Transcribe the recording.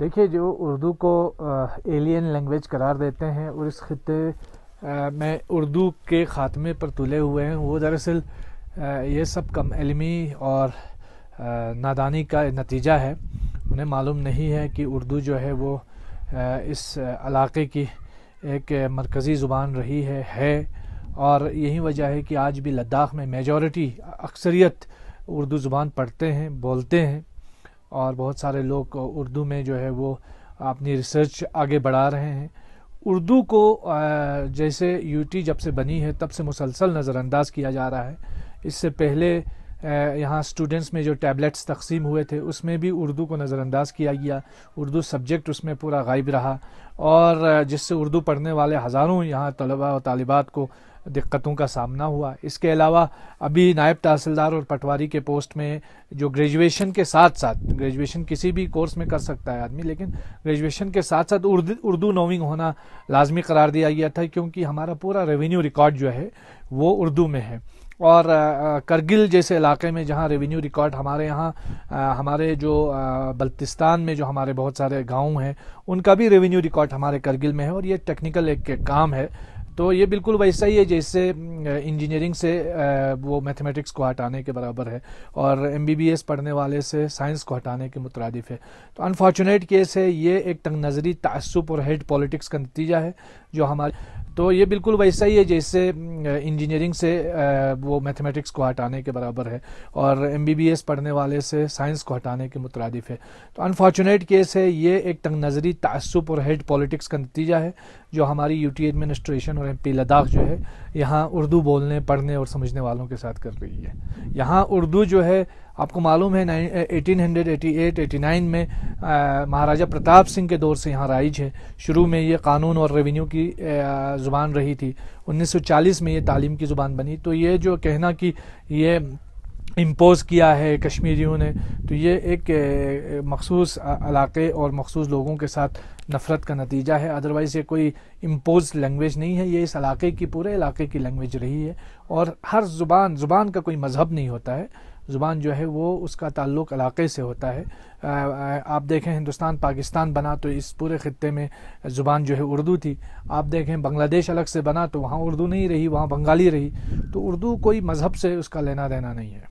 देखिए जो उर्दू को एलियन लैंग्वेज करार देते हैं और इस खत्े में उर्दू के ख़ात्मे पर तुले हुए हैं। वो दरअसल ये सब कम इलमी और नादानी का नतीजा है। उन्हें मालूम नहीं है कि उर्दू जो है वो इस इलाके की एक मरकज़ी ज़ुबान रही है है। और यही वजह है कि आज भी लद्दाख में मेजॉरिटी अक्सरियत उर्दू ज़ुबान पढ़ते हैं, बोलते हैं। और बहुत सारे लोग उर्दू में जो है वो अपनी रिसर्च आगे बढ़ा रहे हैं। उर्दू को जैसे यूटी जब से बनी है, तब से मुसलसल नज़रअंदाज किया जा रहा है। इससे पहले यहाँ स्टूडेंट्स में जो टैबलेट्स तकसीम हुए थे, उसमें भी उर्दू को नज़रअंदाज किया गया। उर्दू सब्जेक्ट उसमें पूरा गायब रहा। और जिससे उर्दू पढ़ने वाले हज़ारों यहाँ तलबा और तालिबात को दिक्कतों का सामना हुआ। इसके अलावा अभी नायब तहसीलदार और पटवारी के पोस्ट में जो ग्रेजुएशन के साथ साथ ग्रेजुएशन किसी भी कोर्स में कर सकता है आदमी, लेकिन ग्रेजुएशन के साथ साथ उर्दू नोविंग होना लाजमी करार दिया गया था, क्योंकि हमारा पूरा रेवेन्यू रिकॉर्ड जो है, वो उर्दू में है। और करगिल जैसे इलाके में जहाँ रेवेन्यू रिकॉर्ड हमारे यहाँ हमारे जो बल्तिस्तान में जो हमारे बहुत सारे गाँव हैं, उनका भी रेवेन्यू रिकॉर्ड हमारे करगिल में है, और ये टेक्निकल एक काम है। तो ये बिल्कुल वैसा ही है जैसे इंजीनियरिंग से वो मैथमेटिक्स को हटाने के बराबर है और एम पढ़ने वाले से साइंस को हटाने के मुतरदफ है। तो अनफॉर्चुनेट केस है, ये एक तंग नज़री तसब और हेड पॉलिटिक्स का नतीजा है जो हमारे तो ये बिल्कुल वैसा ही है जैसे इंजीनियरिंग से वो मैथमेटिक्स को हटाने के बराबर है और एम पढ़ने वाले से साइंस को हटाने के मुतरदफ है। तो अनफॉर्चुनेट केस है, ये एक तंग नज़री तसब और हेड पॉलिटिक्स का नतीजा है जो हमारी यूटी एडमिनिस्ट्रेशन और एमपी लद्दाख जो है, यहाँ उर्दू बोलने, पढ़ने और समझने वालों के साथ कर रही है। यहाँ उर्दू जो है, आपको मालूम है 1888-89 में महाराजा प्रताप सिंह के दौर से यहाँ राइज है। शुरू में ये कानून और रेवेन्यू की ज़ुबान रही थी। 1940 में ये तालीम की ज़ुबान बनी। तो ये जो कहना कि ये इम्पोज़ किया है कश्मीरियों ने तो ये एक मखसूस इलाके और मखसूस लोगों के साथ नफ़रत का नतीजा है। अदरवाइज़ ये कोई इम्पोज लैंग्वेज नहीं है, ये इस इलाके की, पूरे इलाके की लैंग्वेज रही है। और हर ज़ुबान ज़ुबान का कोई मज़हब नहीं होता है। ज़ुबान जो है वो उसका ताल्लुक़ इलाके से होता है। आप देखें हिंदुस्तान, पाकिस्तान बना तो इस पूरे ख़त्े में ज़ुबान जो है उर्दू थी। आप देखें बांग्लादेश अलग से बना तो वहाँ उर्दू नहीं रही, वहाँ बंगाली रही। तो उर्दू कोई मज़हब से उसका लेना देना नहीं है।